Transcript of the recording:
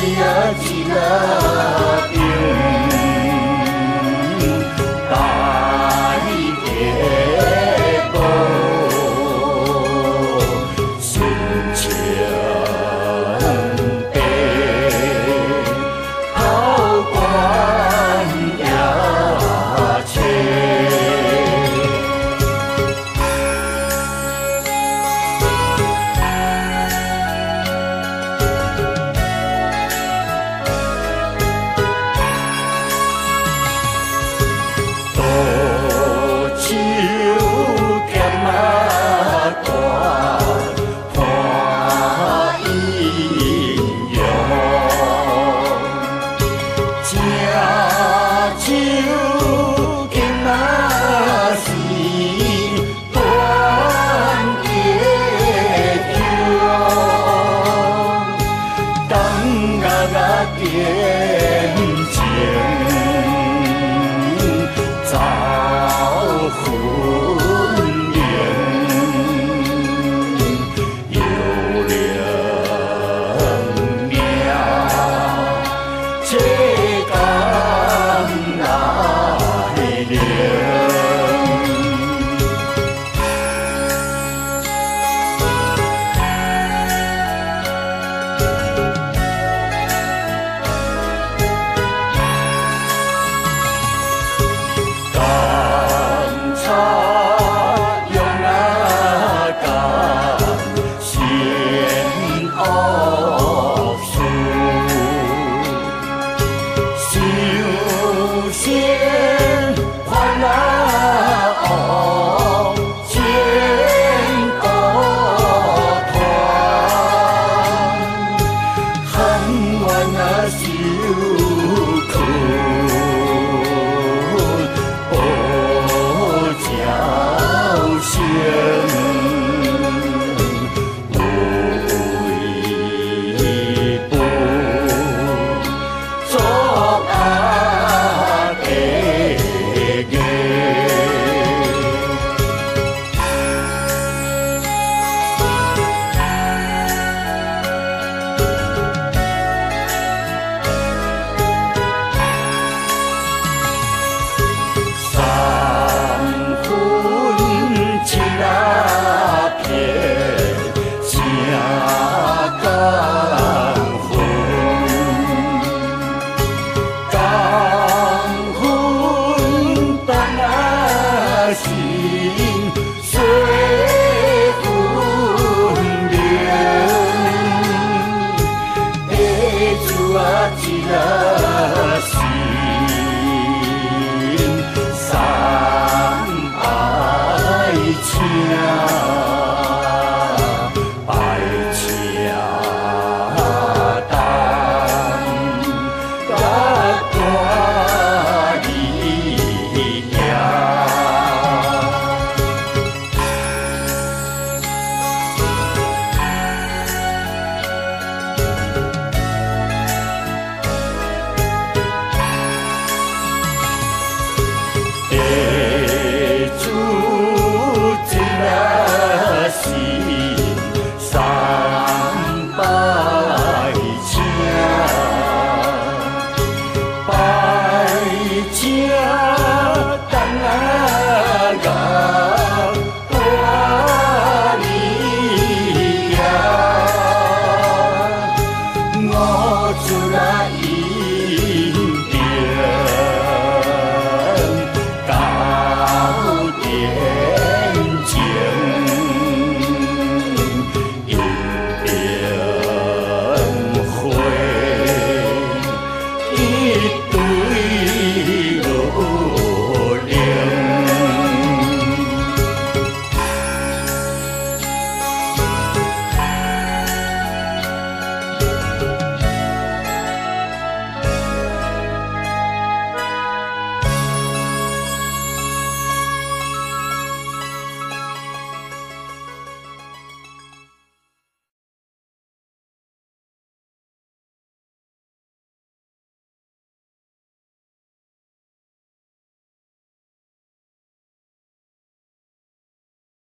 一个，一个。see.